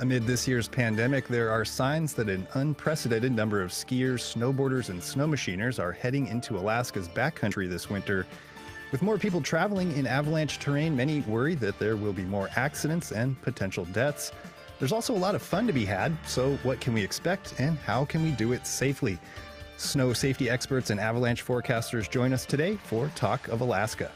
Amid this year's pandemic, there are signs that an unprecedented number of skiers, snowboarders, and snow machiners are heading into Alaska's backcountry this winter. With more people traveling in avalanche terrain, many worry that there will be more accidents and potential deaths. There's also a lot of fun to be had, so what can we expect and how can we do it safely? Snow safety experts and avalanche forecasters join us today for Talk of Alaska.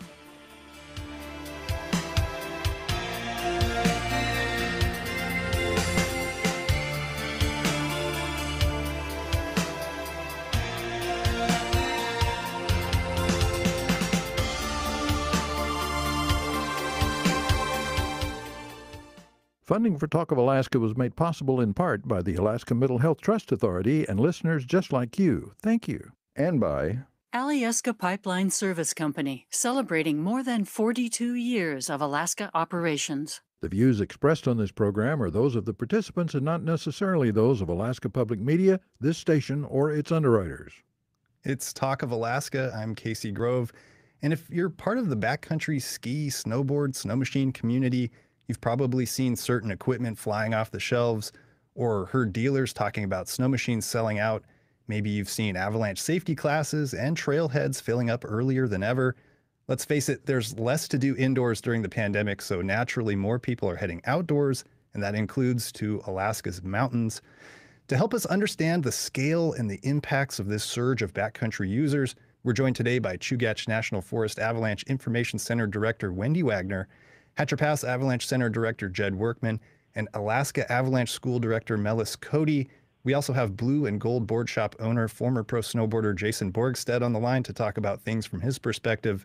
Funding for Talk of Alaska was made possible in part by the Alaska Mental Health Trust Authority and listeners just like you. Thank you. And by Alyeska Pipeline Service Company, celebrating more than 42 years of Alaska operations. The views expressed on this program are those of the participants and not necessarily those of Alaska Public Media, this station, or its underwriters. It's Talk of Alaska. I'm Casey Grove. And if you're part of the backcountry ski, snowboard, snow machine community, You've probably seen certain equipment flying off the shelves or heard dealers talking about snow machines selling out. Maybe you've seen avalanche safety classes and trailheads filling up earlier than ever. Let's face it, there's less to do indoors during the pandemic, so naturally more people are heading outdoors, and that includes to Alaska's mountains. To help us understand the scale and the impacts of this surge of backcountry users, we're joined today by Chugach National Forest Avalanche Information Center Director Wendy Wagner Hatcher Pass Avalanche Center Director Jed Workman, and Alaska Avalanche School Director Melis Coady. We also have Blue and Gold Board Shop owner, former pro snowboarder Jason Borgstede on the line to talk about things from his perspective.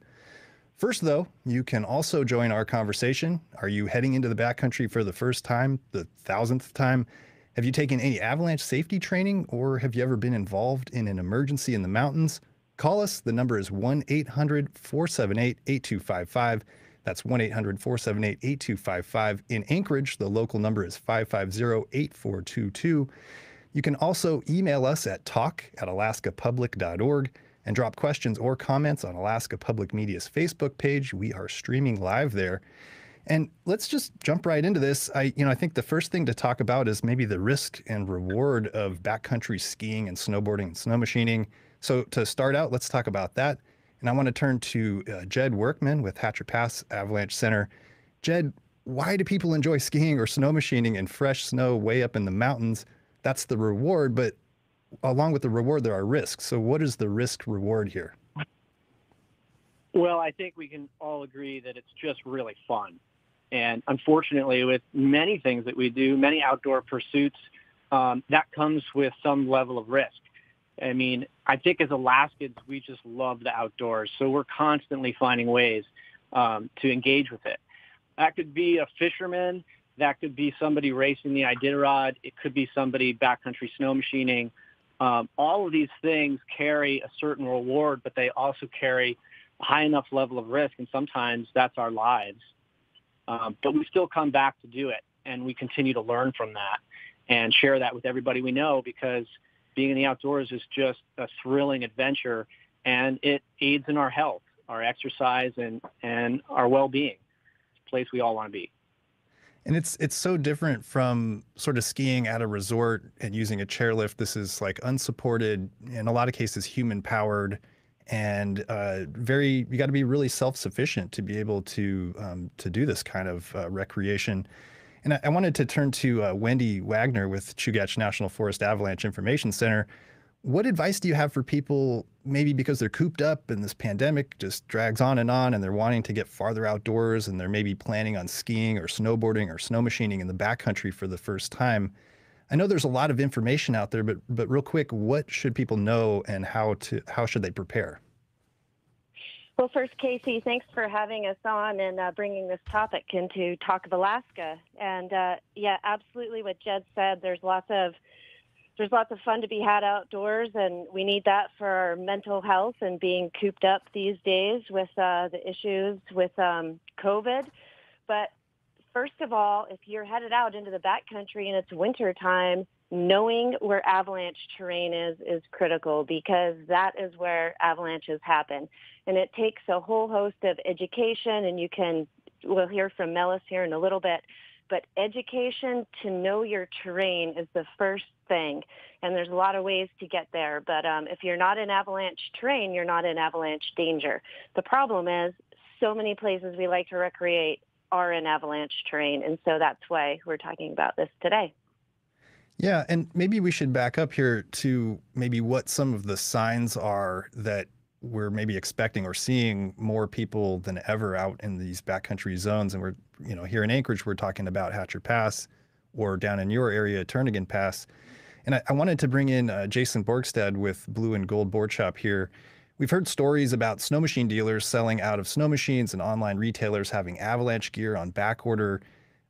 First, though, you can also join our conversation. Are you heading into the backcountry for the first time, the thousandth time? Have you taken any avalanche safety training, or have you ever been involved in an emergency in the mountains? Call us. The number is 1 800 478 8255. That's 1 800 478 8255. In Anchorage, the local number is 550 8422. You can also email us at talk at alaskapublic.org and drop questions or comments on Alaska Public Media's Facebook page. We are streaming live there. And let's just jump right into this. I, you know, I think the first thing to talk about is maybe the risk and reward of backcountry skiing and snowboarding and snow machining. So to start out, let's talk about that. And I want to turn to uh, Jed Workman with Hatcher Pass Avalanche Center. Jed, why do people enjoy skiing or snow machining in fresh snow way up in the mountains? That's the reward, but along with the reward, there are risks. So, what is the risk reward here? Well, I think we can all agree that it's just really fun. And unfortunately, with many things that we do, many outdoor pursuits, um, that comes with some level of risk. I mean, I think as Alaskans, we just love the outdoors. So we're constantly finding ways um, to engage with it. That could be a fisherman. That could be somebody racing the Iditarod. It could be somebody backcountry snow machining. Um, all of these things carry a certain reward, but they also carry a high enough level of risk, and sometimes that's our lives. Um, but we still come back to do it, and we continue to learn from that and share that with everybody we know because – being in the outdoors is just a thrilling adventure and it aids in our health, our exercise and, and our well-being. It's a place we all want to be. And it's it's so different from sort of skiing at a resort and using a chairlift. This is like unsupported, in a lot of cases, human powered, and uh, very. You got to be really self sufficient to be able to um, to do this kind of uh, recreation. And I, I wanted to turn to uh, Wendy Wagner with Chugach National Forest Avalanche Information Center. What advice do you have for people, maybe because they're cooped up and this pandemic just drags on and on and they're wanting to get farther outdoors and they're maybe planning on skiing or snowboarding or snow machining in the backcountry for the first time? I know there's a lot of information out there, but but real quick, what should people know and how to how should they prepare? Well, first, Casey, thanks for having us on and uh, bringing this topic into Talk of Alaska. And uh, yeah, absolutely, what Jed said. There's lots of there's lots of fun to be had outdoors, and we need that for our mental health and being cooped up these days with uh, the issues with um, COVID. But first of all, if you're headed out into the backcountry and it's winter time, knowing where avalanche terrain is is critical because that is where avalanches happen. And it takes a whole host of education, and you can, we'll hear from Melis here in a little bit, but education to know your terrain is the first thing. And there's a lot of ways to get there. But um, if you're not in avalanche terrain, you're not in avalanche danger. The problem is so many places we like to recreate are in avalanche terrain. And so that's why we're talking about this today. Yeah, and maybe we should back up here to maybe what some of the signs are that we're maybe expecting or seeing more people than ever out in these backcountry zones. And we're, you know, here in Anchorage, we're talking about Hatcher Pass or down in your area, Turnagain Pass. And I, I wanted to bring in uh, Jason Borgstede with Blue and Gold Board Shop here. We've heard stories about snow machine dealers selling out of snow machines and online retailers having avalanche gear on back order.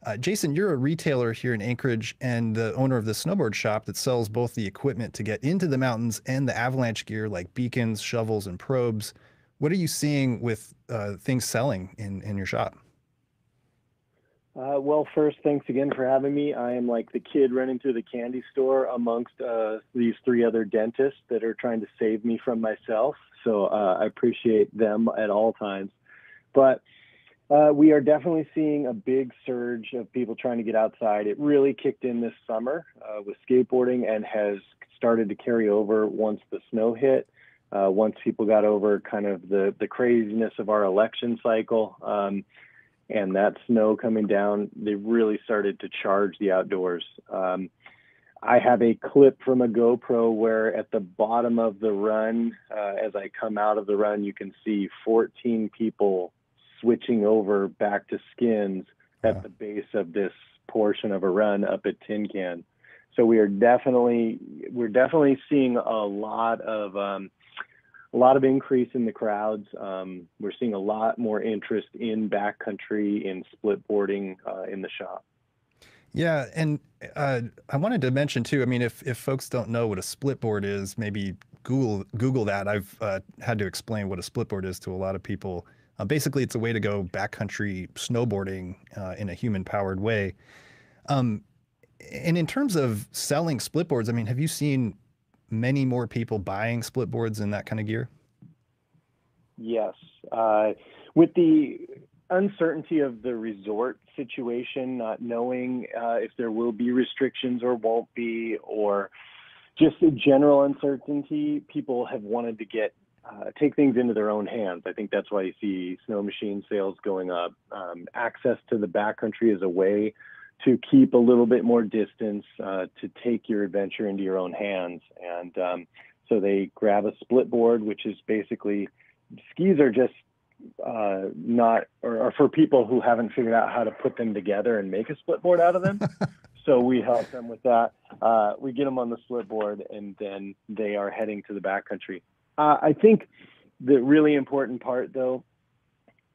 Uh, Jason, you're a retailer here in Anchorage and the owner of the snowboard shop that sells both the equipment to get into the mountains and the avalanche gear like beacons, shovels, and probes. What are you seeing with uh, things selling in, in your shop? Uh, well, first, thanks again for having me. I am like the kid running through the candy store amongst uh, these three other dentists that are trying to save me from myself. So uh, I appreciate them at all times. But uh, we are definitely seeing a big surge of people trying to get outside. It really kicked in this summer uh, with skateboarding and has started to carry over once the snow hit. Uh, once people got over kind of the, the craziness of our election cycle um, and that snow coming down, they really started to charge the outdoors. Um, I have a clip from a GoPro where at the bottom of the run, uh, as I come out of the run, you can see 14 people switching over back to skins at yeah. the base of this portion of a run up at Tin Can. So we are definitely we're definitely seeing a lot of um, a lot of increase in the crowds. Um, we're seeing a lot more interest in backcountry in split boarding uh, in the shop. Yeah, and uh, I wanted to mention too. I mean, if if folks don't know what a split board is, maybe Google Google that. I've uh, had to explain what a split board is to a lot of people. Uh, basically, it's a way to go backcountry snowboarding uh, in a human-powered way. Um, and in terms of selling split boards, I mean, have you seen many more people buying split boards and that kind of gear? Yes. Uh, with the uncertainty of the resort situation, not knowing uh, if there will be restrictions or won't be, or just a general uncertainty, people have wanted to get uh, take things into their own hands. I think that's why you see snow machine sales going up. Um, access to the backcountry is a way to keep a little bit more distance, uh, to take your adventure into your own hands. And um, so they grab a split board, which is basically skis are just uh, not, or, or, for people who haven't figured out how to put them together and make a split board out of them. so we help them with that. Uh, we get them on the split board, and then they are heading to the backcountry. Uh, I think the really important part, though,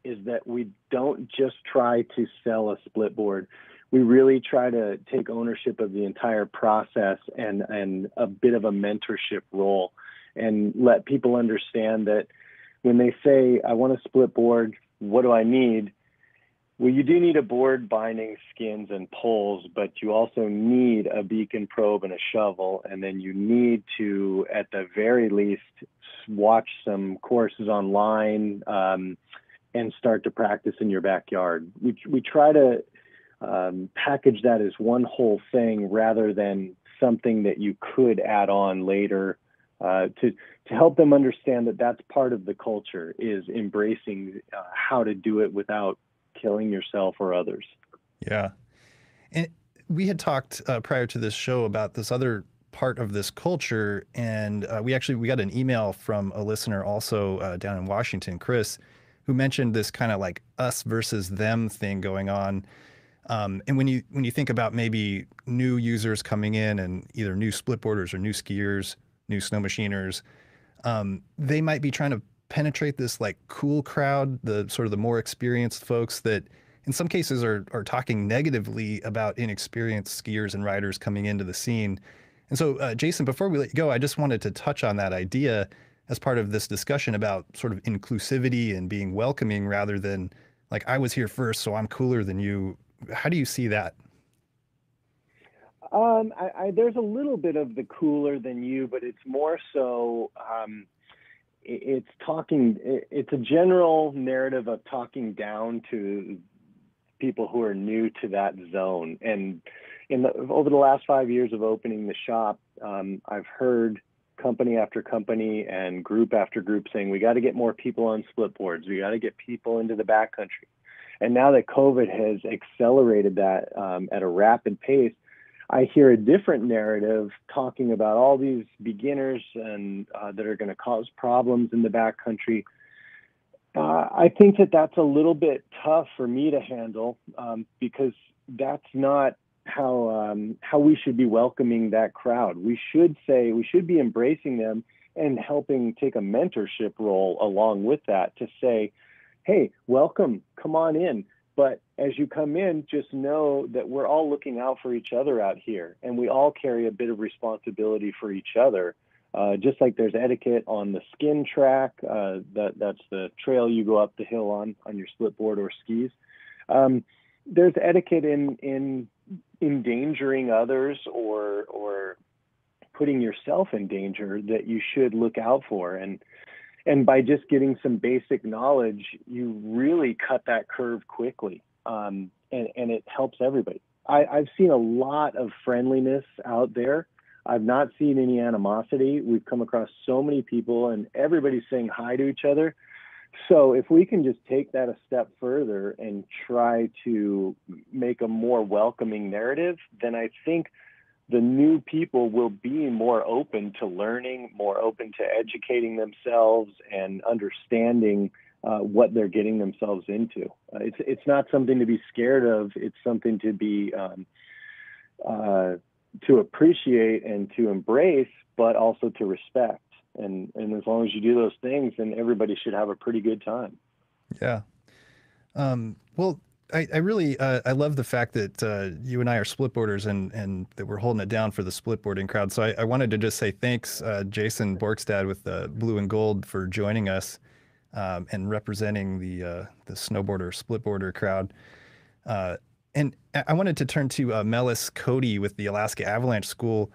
is that we don't just try to sell a split board. We really try to take ownership of the entire process and, and a bit of a mentorship role and let people understand that when they say, I want a split board, what do I need? Well, you do need a board binding skins and poles, but you also need a beacon probe and a shovel. And then you need to, at the very least, watch some courses online um, and start to practice in your backyard. We, we try to um, package that as one whole thing rather than something that you could add on later uh, to to help them understand that that's part of the culture is embracing uh, how to do it without killing yourself or others. Yeah. And we had talked uh, prior to this show about this other part of this culture. And uh, we actually, we got an email from a listener also uh, down in Washington, Chris, who mentioned this kind of like us versus them thing going on. Um, and when you when you think about maybe new users coming in and either new splitboarders or new skiers, new snow machiners, um, they might be trying to penetrate this like cool crowd, the sort of the more experienced folks that in some cases are are talking negatively about inexperienced skiers and riders coming into the scene. And so, uh, Jason, before we let you go, I just wanted to touch on that idea as part of this discussion about sort of inclusivity and being welcoming rather than like I was here first, so I'm cooler than you. How do you see that? Um, I, I, there's a little bit of the cooler than you, but it's more so. Um, it's talking. It's a general narrative of talking down to people who are new to that zone. And in the, over the last five years of opening the shop, um, I've heard company after company and group after group saying we got to get more people on split boards. We got to get people into the backcountry. And now that COVID has accelerated that um, at a rapid pace, I hear a different narrative talking about all these beginners and uh, that are going to cause problems in the backcountry. Uh, I think that that's a little bit tough for me to handle um, because that's not how um, how we should be welcoming that crowd. We should say we should be embracing them and helping take a mentorship role along with that to say, "Hey, welcome, come on in." But as you come in, just know that we're all looking out for each other out here, and we all carry a bit of responsibility for each other. Uh, just like there's etiquette on the skin track, uh, that that's the trail you go up the hill on on your split board or skis. Um, there's etiquette in in endangering others or or putting yourself in danger that you should look out for and and by just getting some basic knowledge you really cut that curve quickly um, and and it helps everybody. I, i've seen a lot of friendliness out there. I've not seen any animosity. We've come across so many people and everybody's saying hi to each other. So if we can just take that a step further and try to make a more welcoming narrative, then I think the new people will be more open to learning, more open to educating themselves and understanding uh, what they're getting themselves into. Uh, it's it's not something to be scared of. It's something to be um, uh, to appreciate and to embrace, but also to respect and and as long as you do those things, then everybody should have a pretty good time. Yeah. Um, well, I, I really uh, I love the fact that uh, you and I are splitboarders and and that we're holding it down for the splitboarding crowd. So I, I wanted to just say thanks, uh, Jason Borgstede with the Blue and Gold for joining us um, and representing the uh, the snowboarder splitboarder crowd. Uh, and I wanted to turn to uh, Melis Coady with the Alaska Avalanche School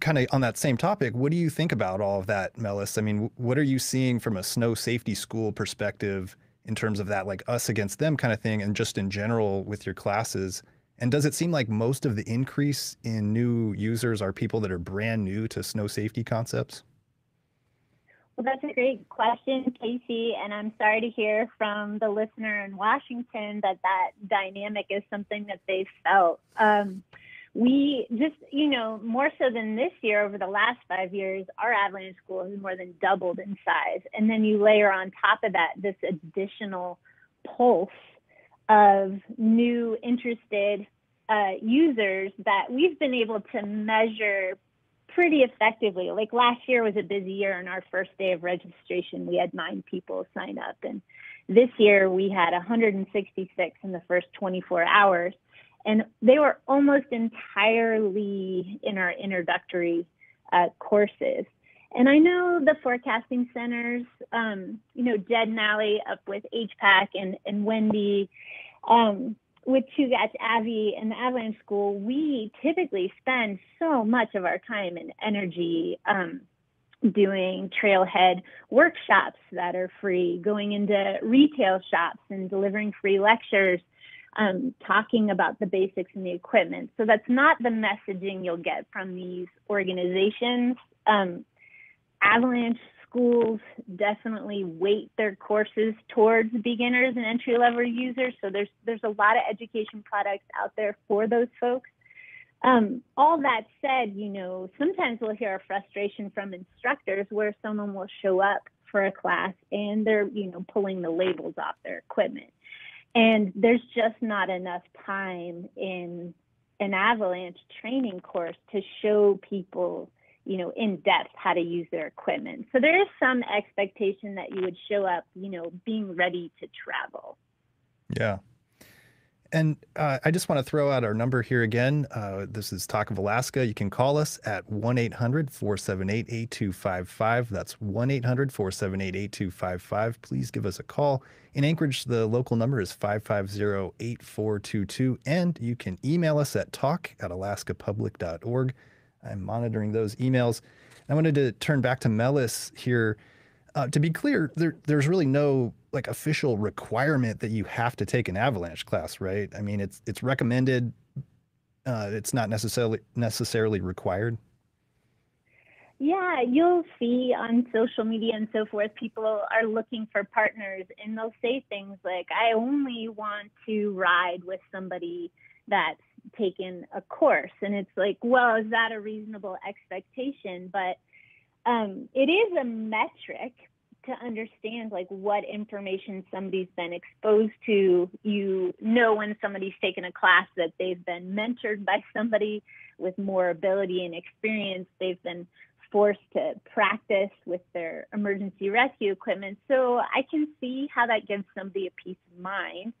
kind of on that same topic, what do you think about all of that, Melis? I mean, what are you seeing from a snow safety school perspective in terms of that, like us against them kind of thing, and just in general with your classes? And does it seem like most of the increase in new users are people that are brand new to snow safety concepts? Well, that's a great question, Casey. And I'm sorry to hear from the listener in Washington that that dynamic is something that they felt. Um, we just, you know, more so than this year, over the last five years, our Avalanche School has more than doubled in size. And then you layer on top of that this additional pulse of new interested uh, users that we've been able to measure pretty effectively. Like last year was a busy year, and our first day of registration, we had nine people sign up. And this year we had 166 in the first 24 hours and they were almost entirely in our introductory uh, courses. And I know the forecasting centers, um, you know, Jed and Allie up with HPAC and, and Wendy, um, with Chugach Avi and the Avalanche School, we typically spend so much of our time and energy um, doing trailhead workshops that are free, going into retail shops and delivering free lectures um, talking about the basics and the equipment. So that's not the messaging you'll get from these organizations. Um, Avalanche schools definitely weight their courses towards beginners and entry level users. So there's there's a lot of education products out there for those folks. Um, all that said, you know, sometimes we'll hear a frustration from instructors where someone will show up for a class and they're, you know, pulling the labels off their equipment and there's just not enough time in an avalanche training course to show people you know in depth how to use their equipment. So there is some expectation that you would show up you know being ready to travel. Yeah and uh, I just want to throw out our number here again. Uh, this is Talk of Alaska. You can call us at 1 800 478 8255. That's 1 800 478 8255. Please give us a call. In Anchorage, the local number is 550 8422. And you can email us at talk at alaskapublic.org. I'm monitoring those emails. I wanted to turn back to Melis here. Uh, to be clear, there, there's really no like official requirement that you have to take an avalanche class, right? I mean, it's it's recommended. Uh, it's not necessarily necessarily required. Yeah, you'll see on social media and so forth, people are looking for partners and they'll say things like, I only want to ride with somebody that's taken a course. And it's like, well, is that a reasonable expectation? But um, it is a metric to understand like what information somebody's been exposed to. You know when somebody's taken a class that they've been mentored by somebody with more ability and experience. They've been forced to practice with their emergency rescue equipment. So I can see how that gives somebody a peace of mind.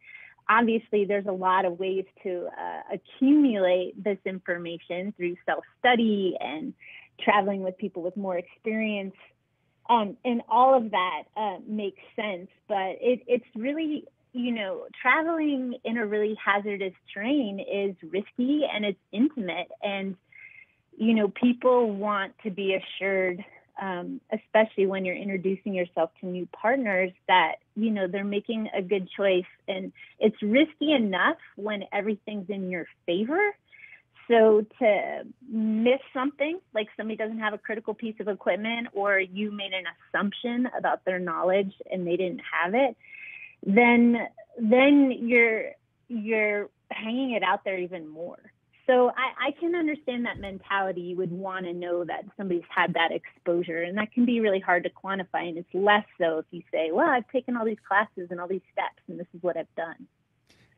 Obviously, there's a lot of ways to uh, accumulate this information through self study and traveling with people with more experience. Um, and all of that uh, makes sense, but it, it's really, you know, traveling in a really hazardous terrain is risky and it's intimate. And, you know, people want to be assured, um, especially when you're introducing yourself to new partners, that, you know, they're making a good choice. And it's risky enough when everything's in your favor so to miss something, like somebody doesn't have a critical piece of equipment or you made an assumption about their knowledge and they didn't have it, then then you're you're hanging it out there even more. So I, I can understand that mentality. You would want to know that somebody's had that exposure, and that can be really hard to quantify. And it's less so if you say, "Well, I've taken all these classes and all these steps, and this is what I've done."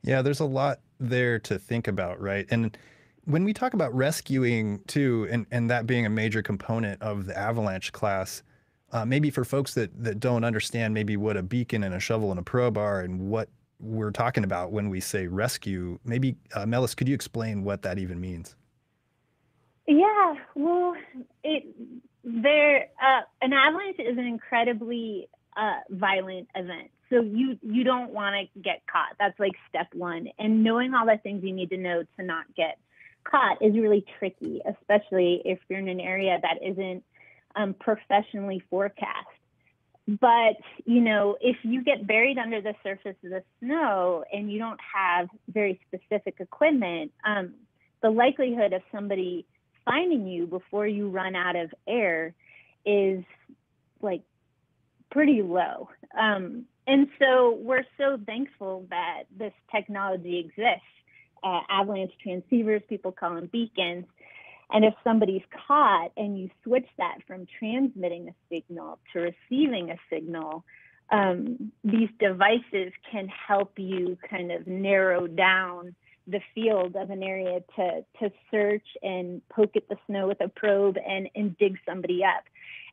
Yeah, there's a lot there to think about, right? And when we talk about rescuing too, and, and that being a major component of the avalanche class, uh, maybe for folks that, that don't understand maybe what a beacon and a shovel and a probe are and what we're talking about when we say rescue, maybe uh, Melis, could you explain what that even means? Yeah, well, it there uh, an avalanche is an incredibly uh, violent event. So you you don't want to get caught. That's like step one. And knowing all the things you need to know to not get caught is really tricky, especially if you're in an area that isn't um, professionally forecast. But, you know, if you get buried under the surface of the snow and you don't have very specific equipment, um, the likelihood of somebody finding you before you run out of air is like pretty low. Um, and so we're so thankful that this technology exists uh, avalanche transceivers, people call them beacons. And if somebody's caught and you switch that from transmitting a signal to receiving a signal, um, these devices can help you kind of narrow down the field of an area to, to search and poke at the snow with a probe and, and dig somebody up.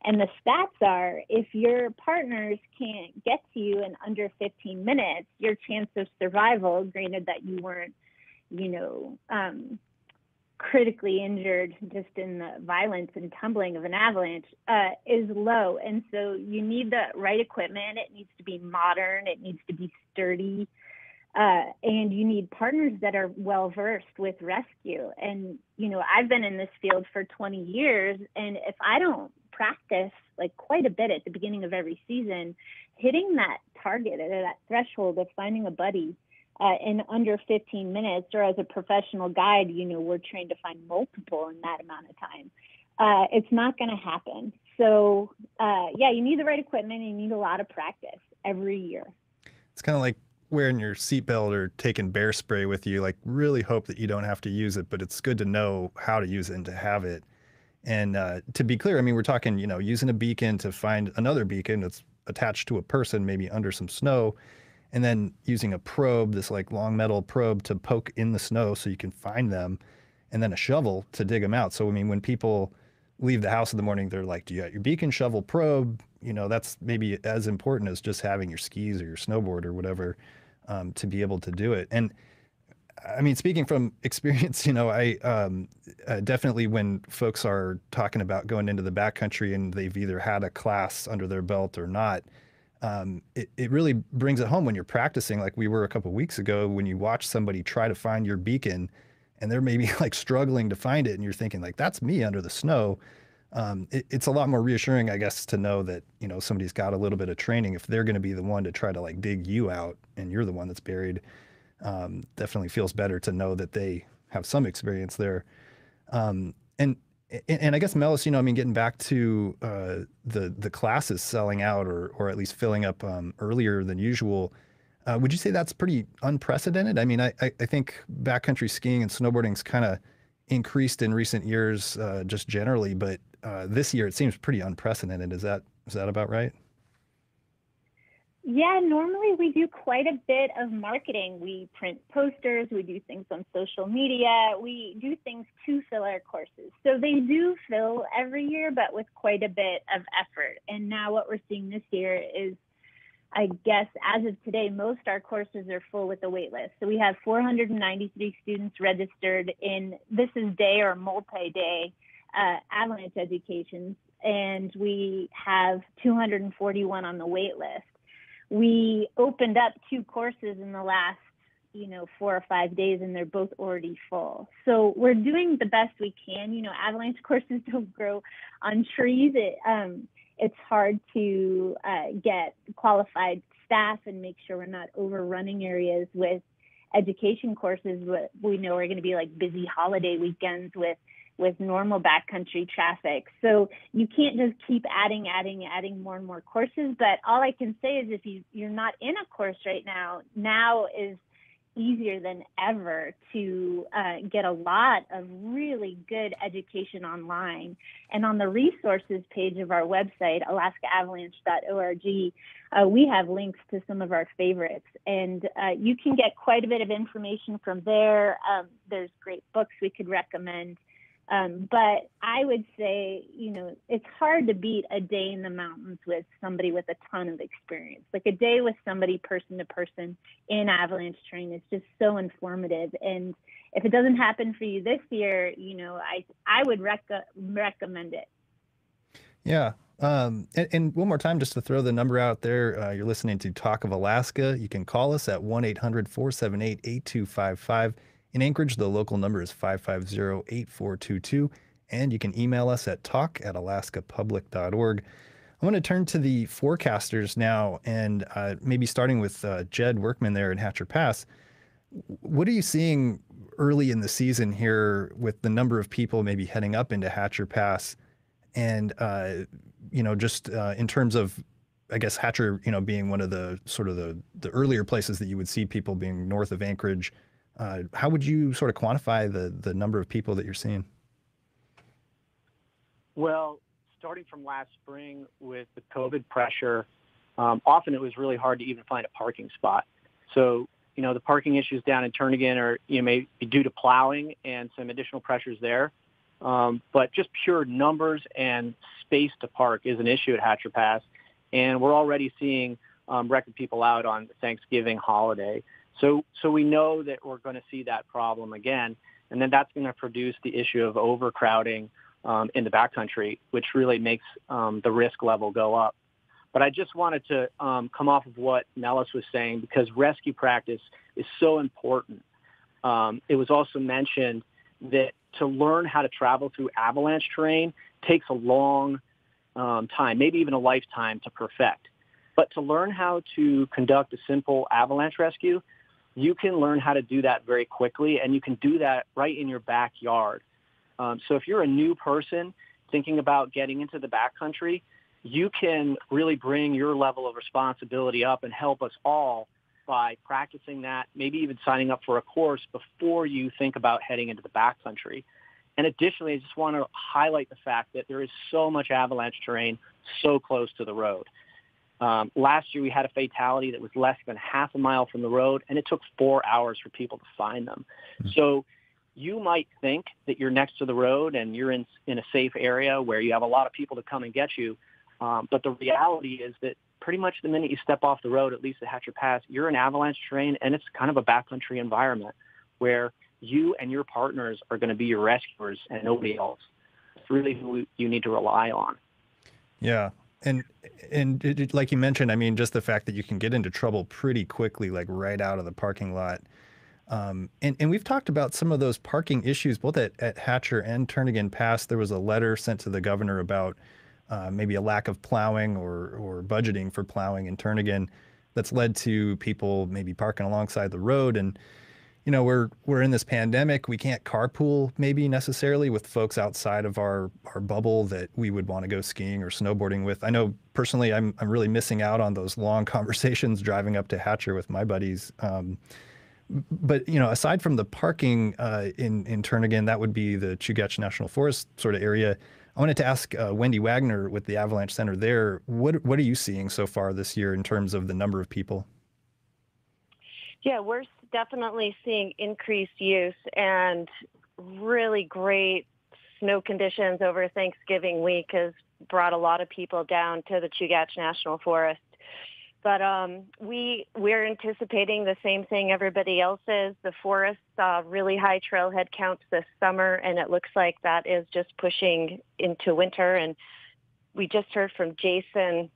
And the stats are if your partners can't get to you in under 15 minutes, your chance of survival, granted that you weren't you know, um, critically injured just in the violence and tumbling of an avalanche uh, is low. And so you need the right equipment. It needs to be modern. It needs to be sturdy. Uh, and you need partners that are well versed with rescue. And, you know, I've been in this field for 20 years. And if I don't practice like quite a bit at the beginning of every season, hitting that target or that threshold of finding a buddy uh, in under 15 minutes, or as a professional guide, you know, we're trained to find multiple in that amount of time. Uh, it's not going to happen. So, uh, yeah, you need the right equipment and you need a lot of practice every year. It's kind of like wearing your seatbelt or taking bear spray with you. Like, really hope that you don't have to use it, but it's good to know how to use it and to have it. And uh, to be clear, I mean, we're talking, you know, using a beacon to find another beacon that's attached to a person, maybe under some snow and then using a probe, this like long metal probe to poke in the snow so you can find them, and then a shovel to dig them out. So I mean, when people leave the house in the morning, they're like, "Do you got your beacon, shovel, probe?" You know, that's maybe as important as just having your skis or your snowboard or whatever um, to be able to do it. And I mean, speaking from experience, you know, I um, uh, definitely when folks are talking about going into the backcountry and they've either had a class under their belt or not, um, it, it really brings it home when you're practicing like we were a couple weeks ago when you watch somebody try to find your beacon and they're maybe like struggling to find it and you're thinking like that's me under the snow um, it, it's a lot more reassuring, I guess, to know that you know somebody's got a little bit of training. If they're going to be the one to try to like dig you out, and you're the one that's buried, um, definitely feels better to know that they have some experience there. Um, and and I guess Melis, you know, I mean, getting back to uh, the the classes selling out or or at least filling up um, earlier than usual. Uh, would you say that's pretty unprecedented? I mean, I, I think backcountry skiing and snowboarding's kind of increased in recent years, uh, just generally, but uh, this year it seems pretty unprecedented. Is that is that about right? Yeah, normally we do quite a bit of marketing. We print posters, we do things on social media, we do things to fill our courses. So they do fill every year, but with quite a bit of effort. And now what we're seeing this year is, I guess, as of today, most our courses are full with a wait list. So we have 493 students registered in this is day or multi day uh, avalanche educations, and we have 241 on the wait list we opened up two courses in the last you know four or five days and they're both already full. So we're doing the best we can. You know avalanche courses don't grow on trees. It um it's hard to uh, get qualified staff and make sure we're not overrunning areas with education courses but we know we're going to be like busy holiday weekends with with normal backcountry traffic. So you can't just keep adding, adding, adding more and more courses. But all I can say is if you, you're not in a course right now, now is easier than ever to uh, get a lot of really good education online. And on the resources page of our website, alaskaavalanche.org, uh, we have links to some of our favorites. And uh, you can get quite a bit of information from there. Um, there's great books we could recommend. Um, but I would say, you know, it's hard to beat a day in the mountains with somebody with a ton of experience. Like a day with somebody person to person in avalanche terrain is just so informative. And if it doesn't happen for you this year, you know, I I would rec- recommend it. Yeah. Um, and, and, one more time, just to throw the number out there, uh, you're listening to Talk of Alaska. You can call us at 1 800 478 8255. In Anchorage, the local number is 550 8422, and you can email us at talk at alaskapublic.org. I want to turn to the forecasters now, and uh, maybe starting with uh, Jed Workman there in Hatcher Pass. What are you seeing early in the season here with the number of people maybe heading up into Hatcher Pass? And, uh, you know, just uh, in terms of I guess Hatcher, you know, being one of the sort of the the earlier places that you would see people being north of Anchorage, uh, how would you sort of quantify the the number of people that you're seeing? Well, starting from last spring with the COVID pressure, um, often it was really hard to even find a parking spot. So, you know, the parking issues down in Turnagain are, you know, may be due to plowing and some additional pressures there. Um, but just pure numbers and space to park is an issue at Hatcher Pass. And we're already seeing um, record people out on Thanksgiving holiday. So, so we know that we're going to see that problem again, and then that's going to produce the issue of overcrowding um, in the backcountry, which really makes um, the risk level go up. But I just wanted to um, come off of what Melis was saying because rescue practice is so important. Um, it was also mentioned that to learn how to travel through avalanche terrain takes a long um, time, maybe even a lifetime to perfect. But to learn how to conduct a simple avalanche rescue you can learn how to do that very quickly, and you can do that right in your backyard. Um, so if you're a new person thinking about getting into the backcountry, you can really bring your level of responsibility up and help us all by practicing that, maybe even signing up for a course before you think about heading into the backcountry. And additionally, I just want to highlight the fact that there is so much avalanche terrain so close to the road. Um, last year, we had a fatality that was less than half a mile from the road, and it took four hours for people to find them. Mm-hmm. So you might think that you're next to the road and you're in, in a safe area where you have a lot of people to come and get you. Um, but the reality is that pretty much the minute you step off the road, at least at Hatcher Pass, you're in avalanche terrain, and it's kind of a backcountry environment where you and your partners are going to be your rescuers and nobody else. It's really who you need to rely on. Yeah, and and it, it, like you mentioned, I mean, just the fact that you can get into trouble pretty quickly, like right out of the parking lot. Um, and, and we've talked about some of those parking issues both at, at Hatcher and Turnagain Pass. There was a letter sent to the governor about uh, maybe a lack of plowing or, or budgeting for plowing in Turnagain that's led to people maybe parking alongside the road. And, you know, we're, we're in this pandemic. We can't carpool maybe necessarily with folks outside of our, our bubble that we would want to go skiing or snowboarding with. I know personally, I'm, I'm really missing out on those long conversations driving up to Hatcher with my buddies. Um, but you know, aside from the parking uh, in in Turnagain, that would be the Chugach National Forest sort of area. I wanted to ask uh, Wendy Wagner with the Avalanche Center there. What what are you seeing so far this year in terms of the number of people? Yeah, we're definitely seeing increased use and really great snow conditions over Thanksgiving week has brought a lot of people down to the Chugach National Forest. But um, we we're anticipating the same thing everybody else is. The forest saw really high trailhead counts this summer, and it looks like that is just pushing into winter. And we just heard from Jason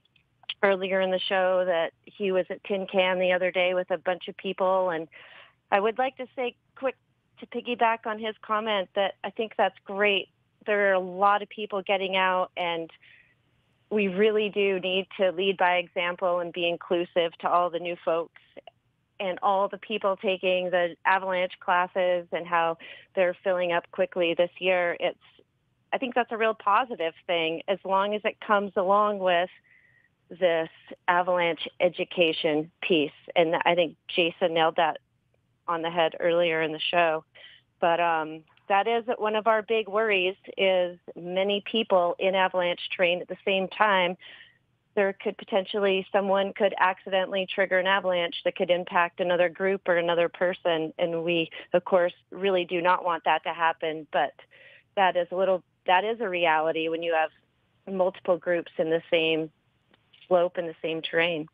earlier in the show that he was at Tin Can the other day with a bunch of people, and I would like to say quick to piggyback on his comment that I think that's great. There are a lot of people getting out and we really do need to lead by example and be inclusive to all the new folks and all the people taking the avalanche classes and how they're filling up quickly this year it's i think that's a real positive thing as long as it comes along with this avalanche education piece. And i think jason nailed that on the head earlier in the show. But um, that is one of our big worries is many people in avalanche terrain at the same time. There could potentially someone could accidentally trigger an avalanche that could impact another group or another person. And we of course really do not want that to happen. But that is a little that is a reality when you have multiple groups in the same slope and the same terrain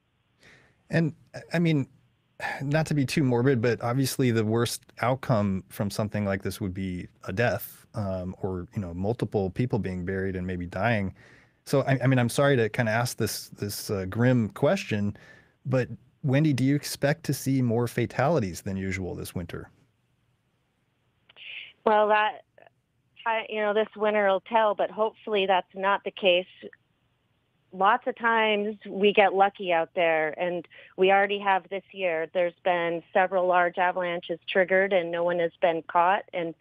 and i mean not to be too morbid, but obviously the worst outcome from something like this would be a death, um, or you know, multiple people being buried and maybe dying. So, I, I mean, I'm sorry to kind of ask this this uh, grim question, but Wendy, do you expect to see more fatalities than usual this winter? Well, that you know, this winter will tell, but hopefully that's not the case lots of times we get lucky out there and we already have this year. There's been several large avalanches triggered and no one has been caught and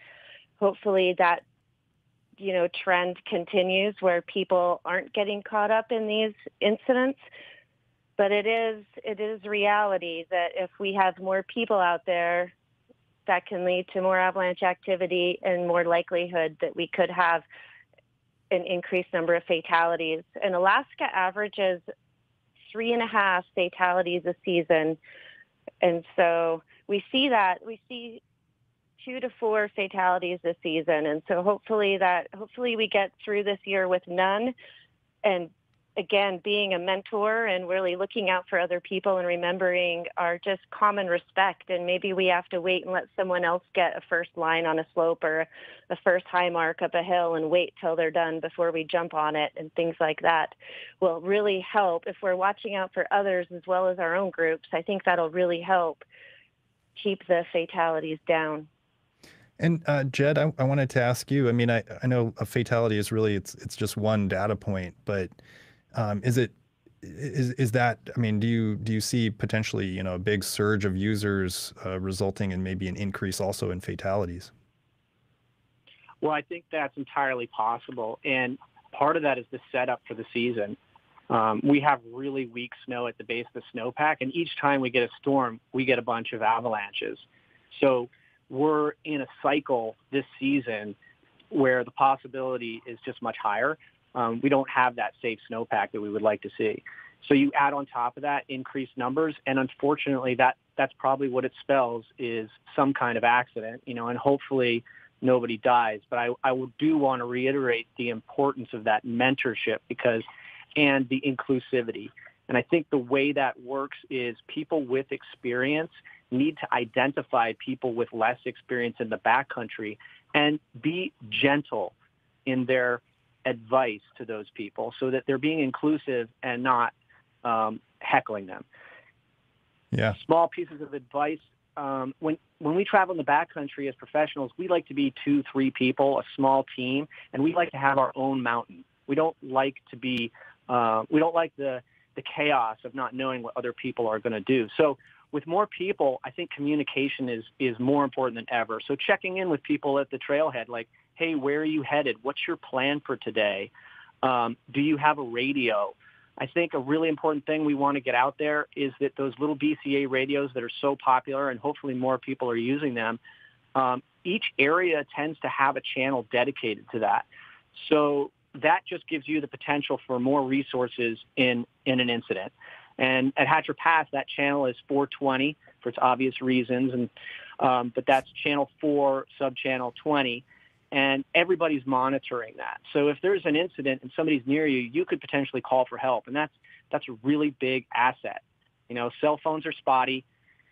hopefully that you know trend continues where people aren't getting caught up in these incidents. But it is it is reality that if we have more people out there that can lead to more avalanche activity and more likelihood that we could have an increased number of fatalities. And Alaska averages three and a half fatalities a season. And so we see that, we see two to four fatalities this season. And so hopefully that, hopefully we get through this year with none and again, being a mentor and really looking out for other people and remembering our just common respect. And maybe we have to wait and let someone else get a first line on a slope or a first high mark up a hill and wait till they're done before we jump on it and things like that will really help. If we're watching out for others as well as our own groups, I think that'll really help keep the fatalities down. And uh, Jed, I, I, wanted to ask you. I mean, I, I know a fatality is really it's it's just one data point, but um, is it is is that I mean, do you do you see potentially you know a big surge of users uh, resulting in maybe an increase also in fatalities? Well, I think that's entirely possible, and part of that is the setup for the season. Um, we have really weak snow at the base of the snowpack, and each time we get a storm, we get a bunch of avalanches. So we're in a cycle this season where the possibility is just much higher um, we don't have that safe snowpack that we would like to see. So you add on top of that increased numbers, and unfortunately, that that's probably what it spells is some kind of accident, you know, and hopefully nobody dies. But I, I do want to reiterate the importance of that mentorship because, and the inclusivity. And I think the way that works is people with experience need to identify people with less experience in the backcountry and be gentle in their advice to those people so that they're being inclusive and not um, heckling them. Yeah. Small pieces of advice um, when when we travel in the backcountry as professionals, we like to be two, three people, a small team, and we like to have our own mountain. We don't like to be, uh, we don't like the the chaos of not knowing what other people are going to do. So with more people, I think communication is is more important than ever. So checking in with people at the trailhead, like, hey, where are you headed? What's your plan for today? Um, do you have a radio? I think a really important thing we want to get out there is that those little BCA radios that are so popular and hopefully more people are using them, um, each area tends to have a channel dedicated to that. So that just gives you the potential for more resources in, in an incident. And at Hatcher Pass, that channel is 420 for its obvious reasons, and um, but that's channel four, sub channel 20 and everybody's monitoring that. So if there's an incident and somebody's near you, you could potentially call for help, and that's that's a really big asset. You know, cell phones are spotty.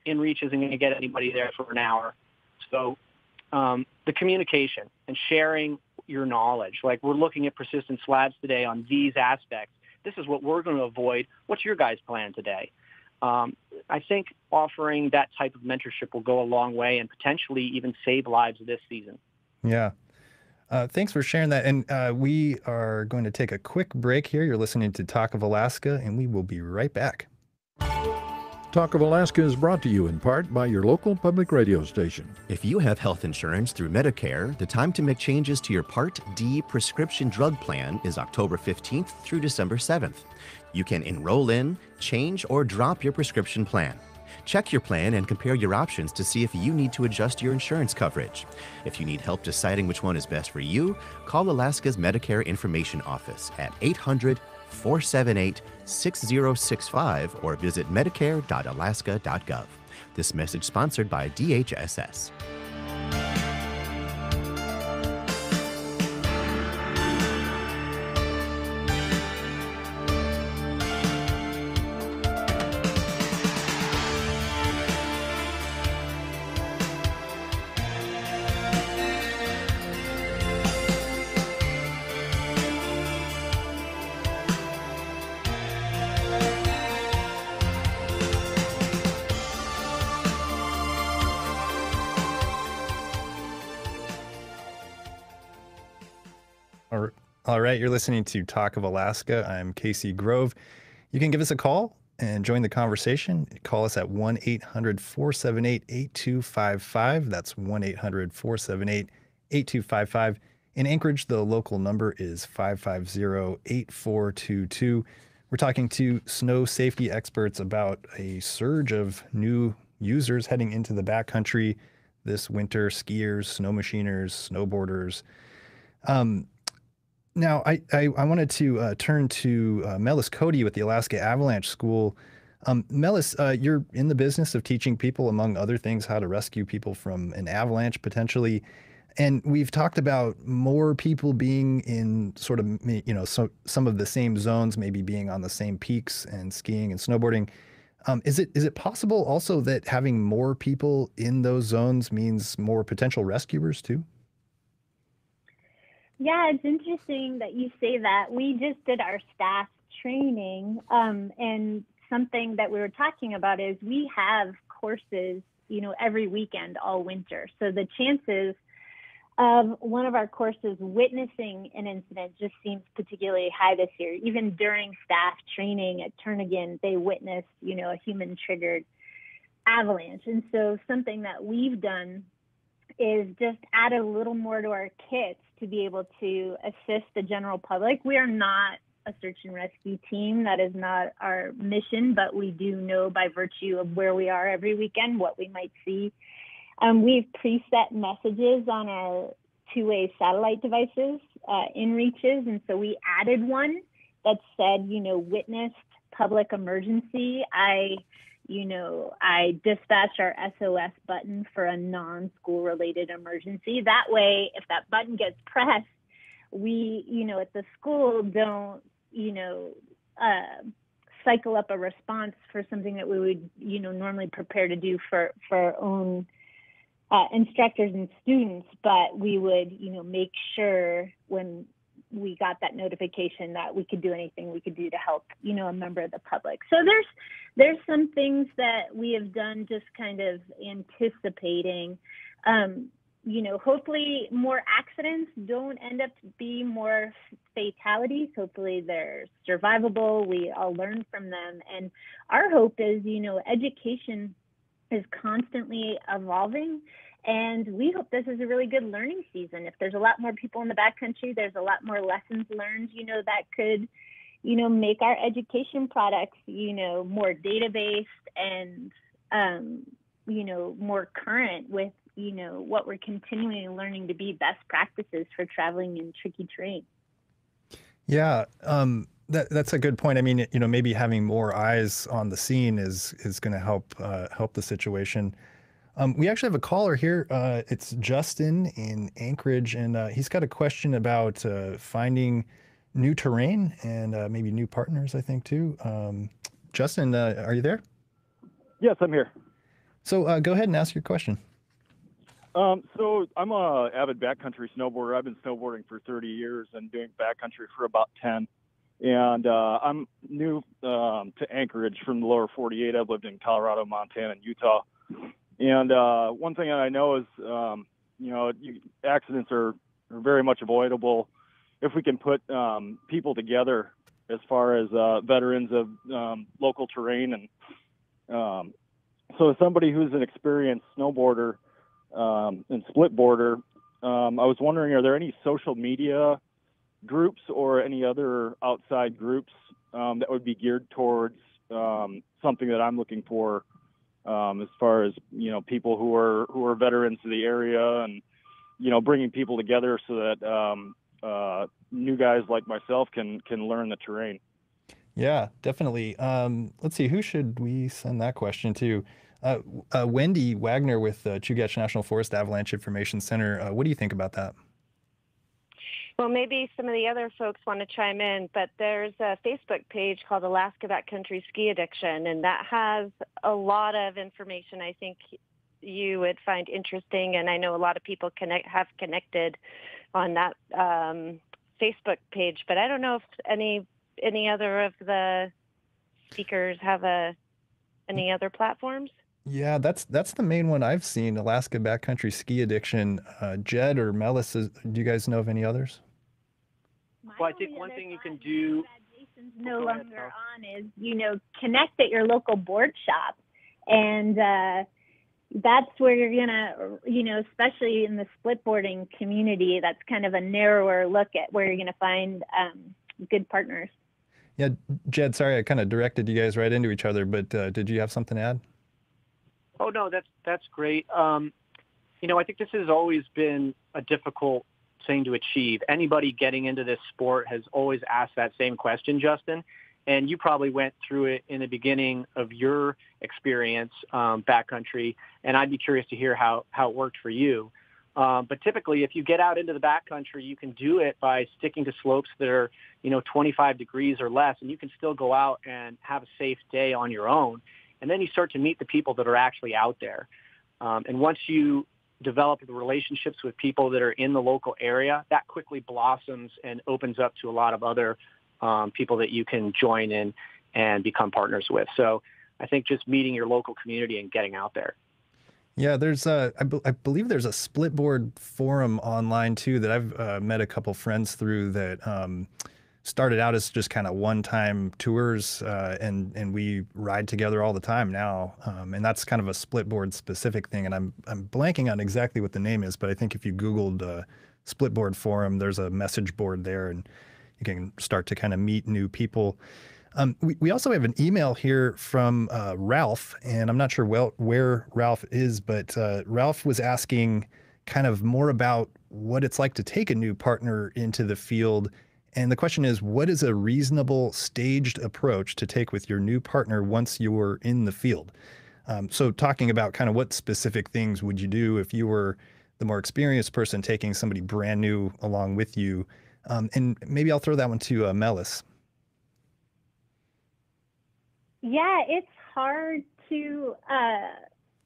InReach isn't going to get anybody there for an hour. So um, the communication and sharing your knowledge, like we're looking at persistent slabs today on these aspects. This is what we're going to avoid. What's your guys' plan today? Um, I think offering that type of mentorship will go a long way and potentially even save lives this season. Yeah. Uh, thanks for sharing that. And uh, we are going to take a quick break here. You're listening to Talk of Alaska, and we will be right back. Talk of Alaska is brought to you in part by your local public radio station. If you have health insurance through Medicare, the time to make changes to your Part D prescription drug plan is October 15th through December 7th. You can enroll in, change, or drop your prescription plan. Check your plan and compare your options to see if you need to adjust your insurance coverage. If you need help deciding which one is best for you, call Alaska's Medicare Information Office at 800 478 6065 or visit medicare.alaska.gov. This message sponsored by DHSS. Right, you're listening to Talk of Alaska. I'm Casey Grove. You can give us a call and join the conversation. Call us at 1 800 478 8255. That's 1 800 478 8255. In Anchorage, the local number is 550 8422. We're talking to snow safety experts about a surge of new users heading into the backcountry this winter skiers, snow machiners, snowboarders. Um, now, I, I, I wanted to uh, turn to uh, Melis Coady with the Alaska Avalanche School. Um, Melis, uh, you're in the business of teaching people, among other things, how to rescue people from an avalanche potentially. And we've talked about more people being in sort of, you know, so, some of the same zones, maybe being on the same peaks and skiing and snowboarding. Um, is it is it possible also that having more people in those zones means more potential rescuers too? Yeah, it's interesting that you say that. We just did our staff training, um, and something that we were talking about is we have courses, you know, every weekend all winter. So the chances of one of our courses witnessing an incident just seems particularly high this year. Even during staff training at Turnagain, they witnessed, you know, a human triggered avalanche. And so something that we've done is just add a little more to our kits to be able to assist the general public. We are not a search and rescue team. That is not our mission, but we do know by virtue of where we are every weekend what we might see. Um, we've preset messages on our two-way satellite devices, uh, InReaches, and so we added one that said, you know, witnessed public emergency. I you know, I dispatch our SOS button for a non-school related emergency. That way, if that button gets pressed, we, you know, at the school don't, you know, uh, cycle up a response for something that we would, you know, normally prepare to do for for our own uh, instructors and students, but we would, you know, make sure when we got that notification that we could do anything we could do to help, you know, a member of the public. So there's there's some things that we have done just kind of anticipating. Um, you know, hopefully more accidents don't end up be more fatalities. Hopefully they're survivable. We all learn from them. And our hope is, you know, education is constantly evolving. And we hope this is a really good learning season. If there's a lot more people in the backcountry, there's a lot more lessons learned, you know, that could, you know, make our education products, you know, more data-based and, um, you know, more current with, you know, what we're continually learning to be best practices for traveling in tricky terrain. Yeah, um, that, that's a good point. I mean, you know, maybe having more eyes on the scene is is going to help uh, help the situation. Um, we actually have a caller here. Uh, it's Justin in Anchorage, and uh, he's got a question about uh, finding new terrain and uh, maybe new partners, I think, too. Um, Justin, uh, are you there? Yes, I'm here. So uh, go ahead and ask your question. Um, so I'm a avid backcountry snowboarder. I've been snowboarding for 30 years and doing backcountry for about 10. And I'm new um, to Anchorage from the lower 48. I've lived in Colorado, Montana, and Utah. And uh, one thing that I know is, um, you know, accidents are, are, very much avoidable if we can put um, people together as far as uh, veterans of um, local terrain. And um, so, somebody who's an experienced snowboarder um, and split boarder, um, I was wondering, are there any social media groups or any other outside groups that would be geared towards something that I'm looking for? Um, as far as you know people who are who are veterans of the area and you know bringing people together so that um, uh, new guys like myself can can learn the terrain. Yeah, definitely. Um, let's see, who should we send that question to? Uh, uh, Wendy Wagner with the Chugach National Forest Avalanche Information Center. Uh, what do you think about that? Well, maybe some of the other folks want to chime in, but there's a Facebook page called Alaska Backcountry Ski Addiction, and that has a lot of information I think you would find interesting. And I know a lot of people connect have connected on that um, Facebook page, but I don't know if any any other of the speakers have a any other platforms. Yeah, that's that's the main one I've seen. Alaska Backcountry Ski Addiction. Uh, Jed or Melis, do you guys know of any others? Well, I think one thing you can do. Jason's no longer on is you know connect at your local board shop, and uh, that's where you're gonna you know especially in the split boarding community that's kind of a narrower look at where you're gonna find um, good partners. Yeah, Jed. Sorry, I kind of directed you guys right into each other, but uh, did you have something to add? Oh no, that's that's great. Um, you know, I think this has always been a difficult thing to achieve. Anybody getting into this sport has always asked that same question, Justin. And you probably went through it in the beginning of your experience um, backcountry, and I'd be curious to hear how, how it worked for you. Um, but typically, if you get out into the backcountry, you can do it by sticking to slopes that are, you know, 25 degrees or less, and you can still go out and have a safe day on your own. And then you start to meet the people that are actually out there. Um, and once you develop the relationships with people that are in the local area, that quickly blossoms and opens up to a lot of other um, people that you can join in and become partners with. So I think just meeting your local community and getting out there. Yeah, there's a, I, be, I believe there's a splitboard forum online too that I've uh, met a couple friends through that um, started out as just kind of one-time tours, uh, and and we ride together all the time now. Um, and that's kind of a split board specific thing. And I'm I'm blanking on exactly what the name is, but I think if you Googled uh, split board forum, there's a message board there, and you can start to kind of meet new people. Um, we, we also have an email here from uh, Ralph, and I'm not sure well where Ralph is, but uh, Ralph was asking kind of more about what it's like to take a new partner into the field and the question is, what is a reasonable staged approach to take with your new partner once you're in the field? Um, so, talking about kind of what specific things would you do if you were the more experienced person taking somebody brand new along with you? Um, and maybe I'll throw that one to uh, Melis. Yeah, it's hard to, uh,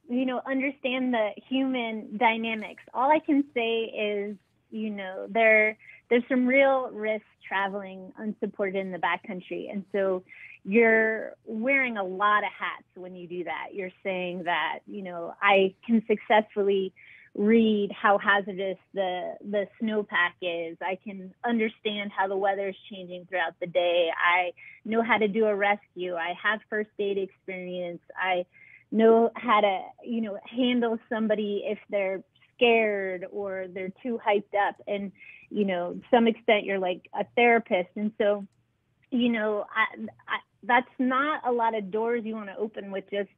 you know, understand the human dynamics. All I can say is, you know, there there's some real risk traveling unsupported in the backcountry. And so you're wearing a lot of hats when you do that. You're saying that, you know, I can successfully read how hazardous the the snowpack is. I can understand how the weather is changing throughout the day. I know how to do a rescue. I have first aid experience. I know how to, you know, handle somebody if they're scared or they're too hyped up. And, you know, some extent you're like a therapist. And so, you know, I, I, that's not a lot of doors you want to open with just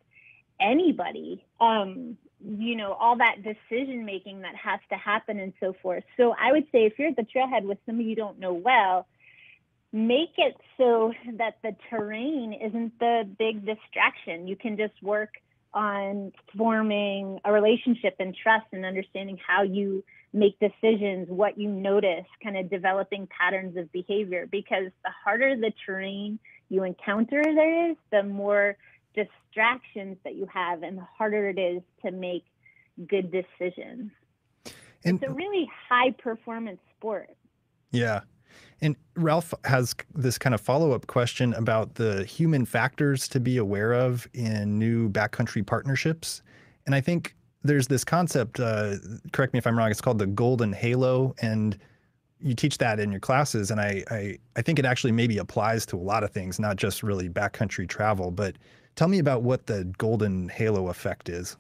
anybody. Um, you know, all that decision making that has to happen and so forth. So I would say if you're at the trailhead with somebody you don't know well, make it so that the terrain isn't the big distraction. You can just work on forming a relationship and trust and understanding how you make decisions, what you notice, kind of developing patterns of behavior. Because the harder the terrain you encounter there is, the more distractions that you have and the harder it is to make good decisions. And, it's a really high performance sport. Yeah. And Ralph has this kind of follow up question about the human factors to be aware of in new backcountry partnerships. And I think there's this concept, uh, correct me if I'm wrong, it's called the golden halo. And you teach that in your classes. And I, I, I think it actually maybe applies to a lot of things, not just really backcountry travel. But tell me about what the golden halo effect is.